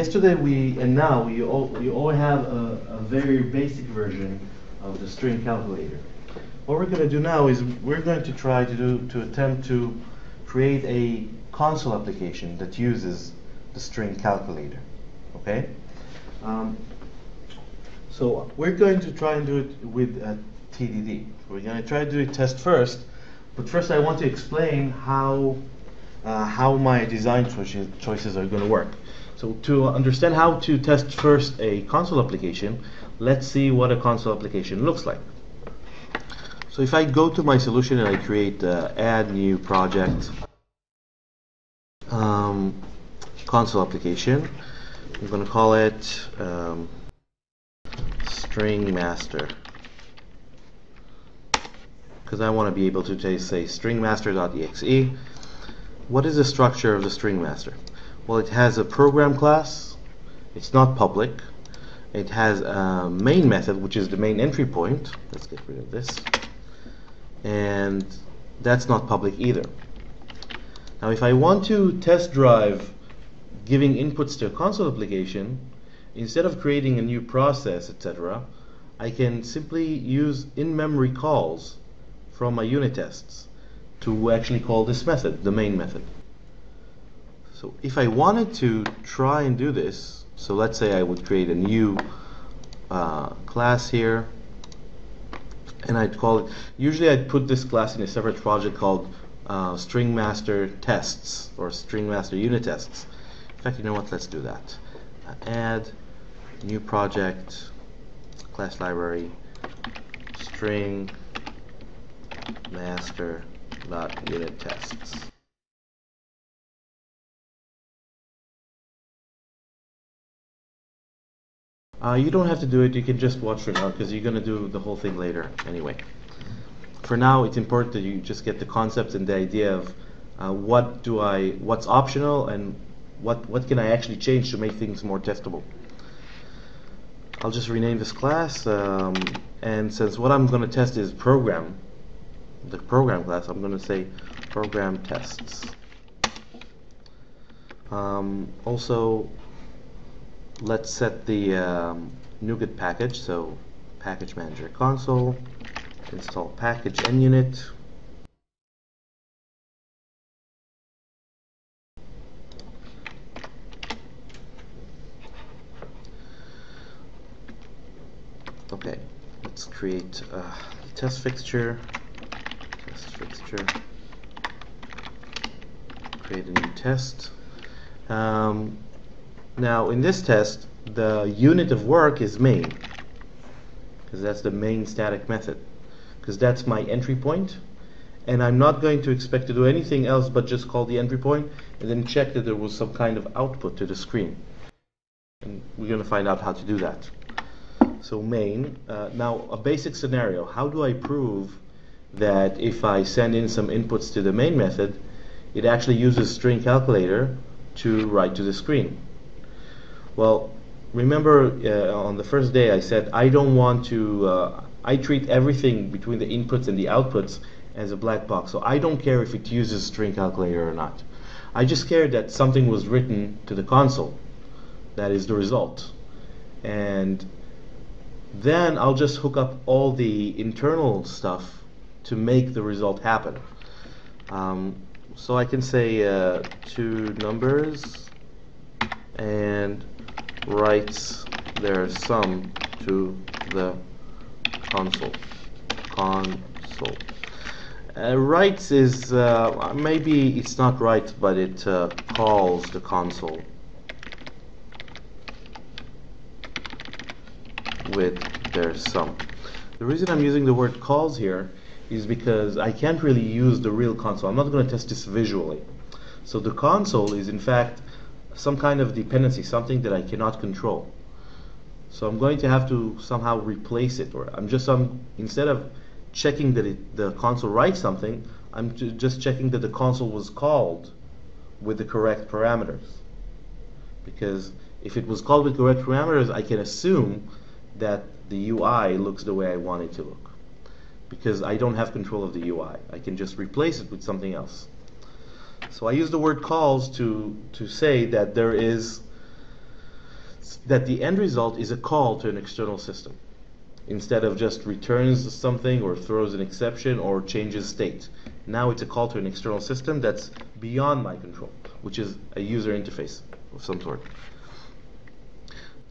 Yesterday we and now you all you all have a, a very basic version of the string calculator. What we're going to do now is we're going to try to do to attempt to create a console application that uses the string calculator. Okay. Um, so we're going to try and do it with uh, TDD. We're going to try to do a test first, but first I want to explain how uh, how my design choices, choices are going to work. So to understand how to test first a console application, let's see what a console application looks like. So if I go to my solution and I create uh, add new project um, console application, I'm going to call it um, string master because I want to be able to say string master.exe. What is the structure of the string master? Well, it has a program class. It's not public. It has a main method, which is the main entry point. Let's get rid of this. And that's not public either. Now, if I want to test drive giving inputs to a console application, instead of creating a new process, etc., I can simply use in-memory calls from my unit tests to actually call this method, the main method. So if I wanted to try and do this, so let's say I would create a new uh, class here, and I'd call it, usually I'd put this class in a separate project called uh, string master tests, or string master unit tests. In fact, you know what, let's do that. Uh, add new project, class library, string master dot unit tests. Uh, you don't have to do it, you can just watch for now because you're going to do the whole thing later anyway. For now, it's important that you just get the concept and the idea of uh, what do I, what's optional and what, what can I actually change to make things more testable. I'll just rename this class um, and since what I'm going to test is program, the program class, I'm going to say program tests. Um, also, let's set the um, NuGet package. So package manager console, install package NUnit. Okay, let's create a test fixture. Test fixture. Create a new test. Um, now in this test, the unit of work is main, because that's the main static method, because that's my entry point, and I'm not going to expect to do anything else but just call the entry point and then check that there was some kind of output to the screen. And we're going to find out how to do that. So main, uh, now a basic scenario, how do I prove that if I send in some inputs to the main method, it actually uses string calculator to write to the screen? Well, remember uh, on the first day I said I don't want to, uh, I treat everything between the inputs and the outputs as a black box. So I don't care if it uses string calculator or not. I just care that something was written to the console. That is the result. And then I'll just hook up all the internal stuff to make the result happen. Um, so I can say uh, two numbers and writes their sum to the console. Console. Uh, writes is uh, maybe it's not right, but it uh, calls the console with their sum. The reason I'm using the word calls here is because I can't really use the real console. I'm not going to test this visually. So the console is in fact some kind of dependency, something that I cannot control. So I'm going to have to somehow replace it, or I'm just um, instead of checking that it, the console writes something, I'm just checking that the console was called with the correct parameters. Because if it was called with correct parameters, I can assume that the UI looks the way I want it to look. Because I don't have control of the UI. I can just replace it with something else. So I use the word calls to, to say that there is that the end result is a call to an external system instead of just returns something or throws an exception or changes state. Now it's a call to an external system that's beyond my control, which is a user interface of some sort.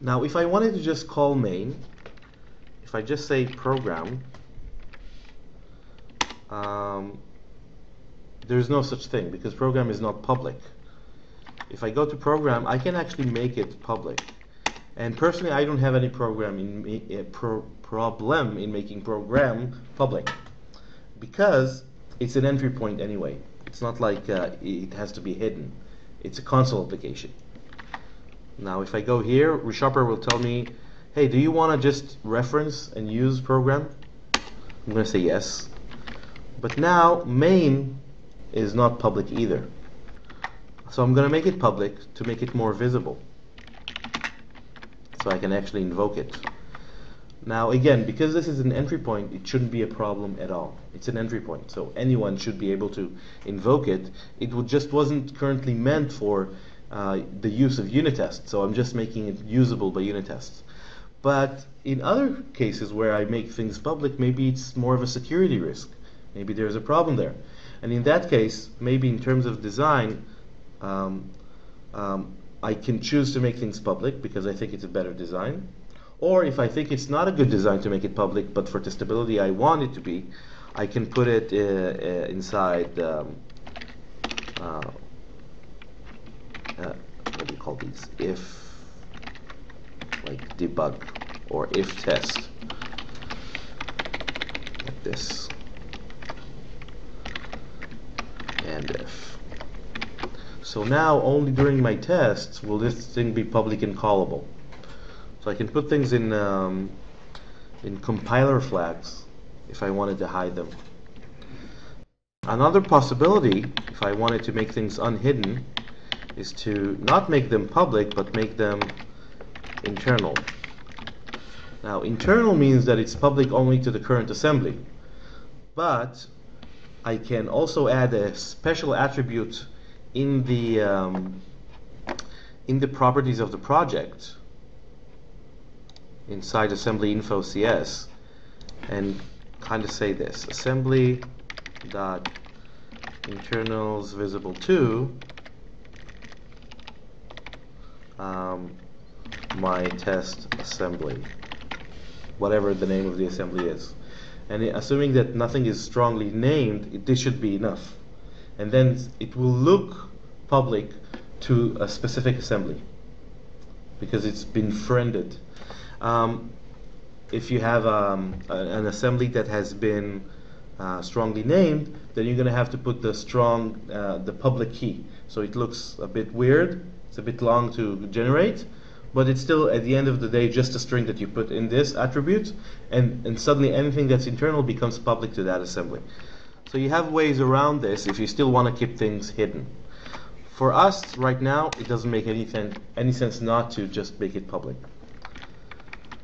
Now, if I wanted to just call main, if I just say program, um, there's no such thing because program is not public. If I go to program, I can actually make it public. And personally, I don't have any program in uh, pro problem in making program public because it's an entry point anyway. It's not like uh, it has to be hidden. It's a console application. Now, if I go here, ReSharper will tell me, hey, do you want to just reference and use program? I'm going to say yes. But now, main is not public either. So I'm going to make it public to make it more visible. So I can actually invoke it. Now again, because this is an entry point, it shouldn't be a problem at all. It's an entry point, so anyone should be able to invoke it. It just wasn't currently meant for uh, the use of unit tests, so I'm just making it usable by unit tests. But in other cases where I make things public, maybe it's more of a security risk. Maybe there's a problem there. And in that case, maybe in terms of design, um, um, I can choose to make things public because I think it's a better design. Or if I think it's not a good design to make it public, but for testability I want it to be, I can put it uh, uh, inside, um, uh, uh, what do you call these? If, like debug, or if test, like this, and if. So now only during my tests will this thing be public and callable. So I can put things in um, in compiler flags if I wanted to hide them. Another possibility, if I wanted to make things unhidden, is to not make them public, but make them internal. Now, internal means that it's public only to the current assembly, but I can also add a special attribute in the um, in the properties of the project inside assembly info cs and kind of say this. Assembly dot internals visible to um, my test assembly whatever the name of the assembly is and assuming that nothing is strongly named it, this should be enough and then it will look public to a specific assembly because it's been friended um, if you have um, an assembly that has been uh, strongly named, then you're going to have to put the strong, uh, the public key. So it looks a bit weird. It's a bit long to generate, but it's still at the end of the day just a string that you put in this attribute, and, and suddenly anything that's internal becomes public to that assembly. So you have ways around this if you still want to keep things hidden. For us, right now, it doesn't make any, any sense not to just make it public.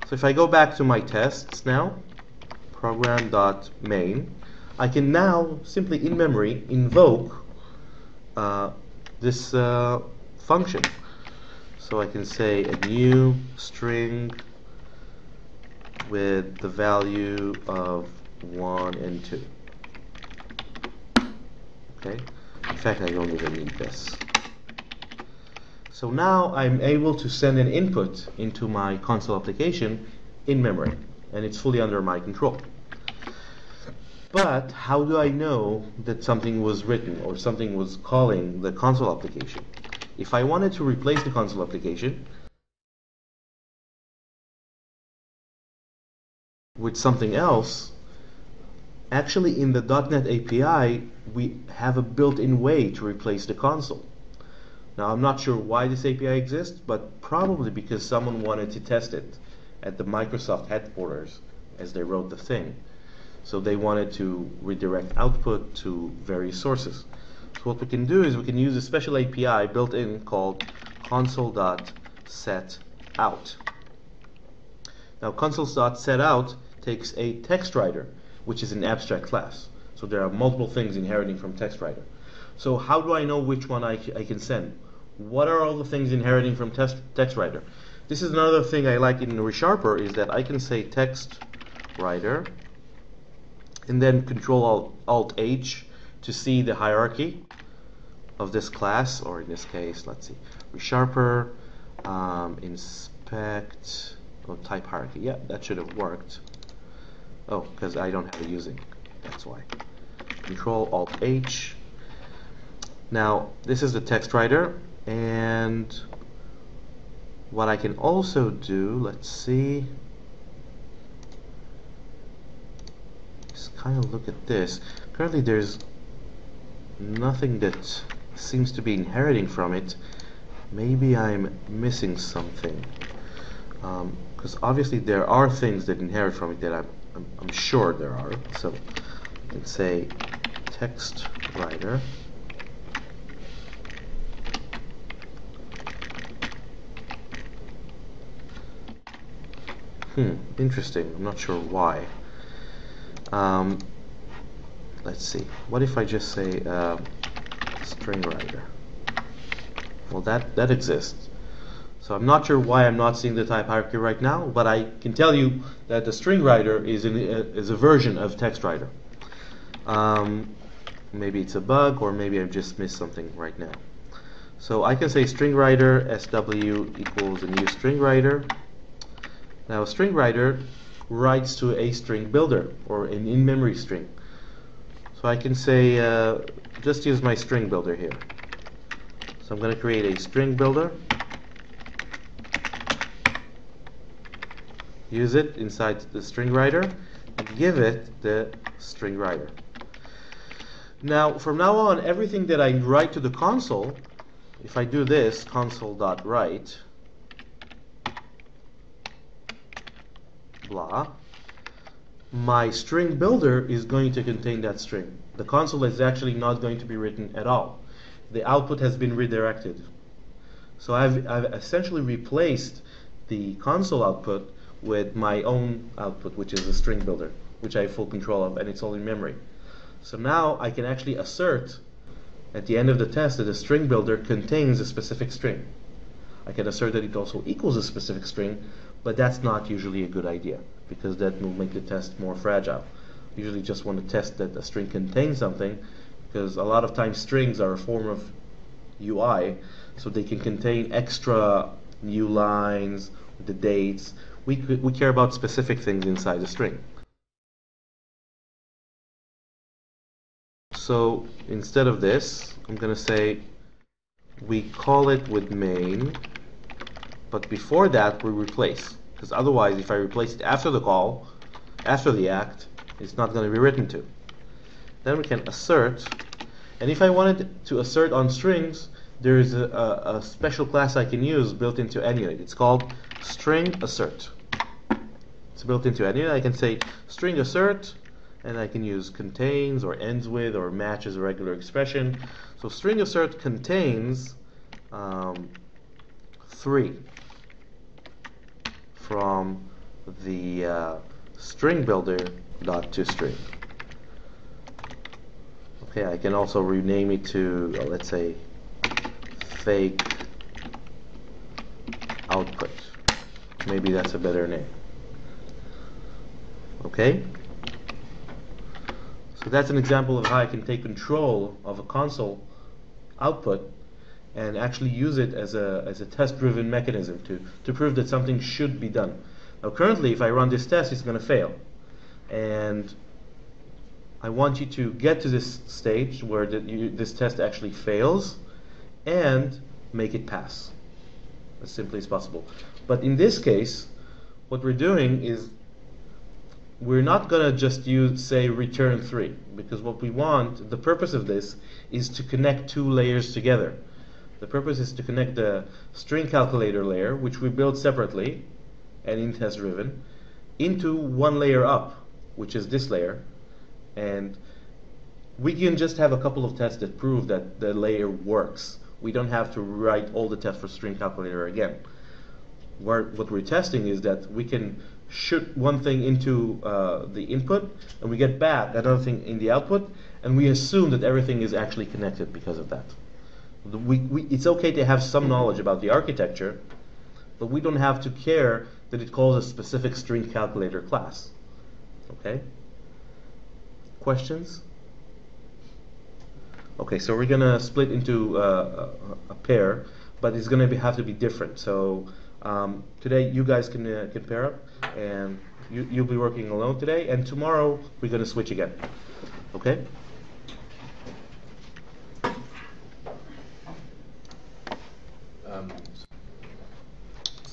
So if I go back to my tests now, program.main, I can now simply in memory invoke uh, this uh, function. So I can say a new string with the value of 1 and 2. Okay? In fact, I don't even need this. So now I'm able to send an input into my console application in memory, and it's fully under my control. But how do I know that something was written or something was calling the console application? If I wanted to replace the console application with something else, actually in the .NET API, we have a built-in way to replace the console. Now I'm not sure why this API exists, but probably because someone wanted to test it at the Microsoft headquarters as they wrote the thing. So they wanted to redirect output to various sources. So what we can do is we can use a special API built in called console.setOut. Now console.setOut takes a text writer, which is an abstract class. So there are multiple things inheriting from text writer. So how do I know which one I, I can send? what are all the things inheriting from text, TextWriter? this is another thing I like in ReSharper is that I can say text writer and then control alt, alt H to see the hierarchy of this class or in this case let's see ReSharper um, inspect oh, type hierarchy. Yeah that should have worked. Oh because I don't have a using. That's why. Control alt H. Now this is the text writer and what I can also do let's see. Just kind of look at this. Currently there's nothing that seems to be inheriting from it. Maybe I'm missing something. Because um, obviously there are things that inherit from it that I'm, I'm, I'm sure there are. So let's say text writer. Hmm interesting. I'm not sure why. Um, let's see. What if I just say uh, string writer? Well that that exists. So I'm not sure why I'm not seeing the type hierarchy right now but I can tell you that the string writer is, in, uh, is a version of text writer. Um, maybe it's a bug or maybe I've just missed something right now. So I can say string writer SW equals a new string writer. Now a string writer writes to a string builder or an in-memory string. So I can say, uh, just use my string builder here. So I'm going to create a string builder. Use it inside the string writer and give it the string writer. Now, from now on, everything that I write to the console, if I do this, console.write, my string builder is going to contain that string. The console is actually not going to be written at all. The output has been redirected. So I've, I've essentially replaced the console output with my own output, which is a string builder, which I have full control of, and it's all in memory. So now I can actually assert at the end of the test that the string builder contains a specific string. I can assert that it also equals a specific string, but that's not usually a good idea because that will make the test more fragile. Usually just want to test that a string contains something because a lot of times strings are a form of UI so they can contain extra new lines, the dates. We, we care about specific things inside the string. So instead of this, I'm going to say we call it with main but before that we replace because otherwise if I replace it after the call after the act it's not going to be written to. Then we can assert and if I wanted to assert on strings there is a, a, a special class I can use built into NUnit it's called string assert. It's built into NUnit I can say string assert and I can use contains or ends with or matches a regular expression. So string assert contains um, 3 from the uh, string builder dot to string. Okay, I can also rename it to uh, let's say fake output. Maybe that's a better name. Okay? So that's an example of how I can take control of a console output and actually use it as a, as a test-driven mechanism to, to prove that something should be done. Now currently, if I run this test, it's going to fail. And I want you to get to this stage where the, you, this test actually fails and make it pass as simply as possible. But in this case, what we're doing is we're not going to just use, say, return 3, because what we want, the purpose of this, is to connect two layers together. The purpose is to connect the string calculator layer, which we build separately and in test driven, into one layer up, which is this layer. And we can just have a couple of tests that prove that the layer works. We don't have to write all the tests for string calculator again. What we're testing is that we can shoot one thing into uh, the input and we get back another thing in the output and we assume that everything is actually connected because of that we, we, it's okay to have some knowledge about the architecture, but we don't have to care that it calls a specific string calculator class. Okay? Questions? Okay, so we're gonna split into uh, a, a pair, but it's gonna have to be different. So um, today you guys can uh, can pair up, and you, you'll be working alone today, and tomorrow we're gonna switch again. Okay?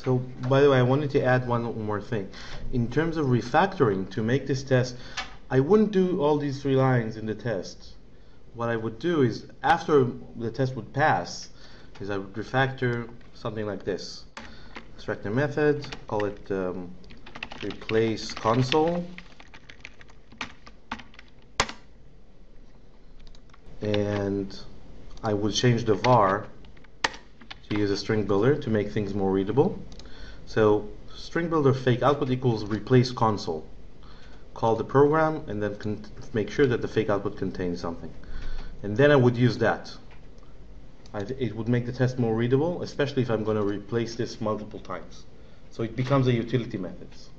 So, by the way, I wanted to add one more thing. In terms of refactoring, to make this test, I wouldn't do all these three lines in the test. What I would do is, after the test would pass, is I would refactor something like this. Extract a method, call it um, replace console. And I would change the var to use a string builder to make things more readable. So string builder fake output equals replace console. Call the program and then make sure that the fake output contains something. And then I would use that. It would make the test more readable, especially if I'm going to replace this multiple times. So it becomes a utility methods.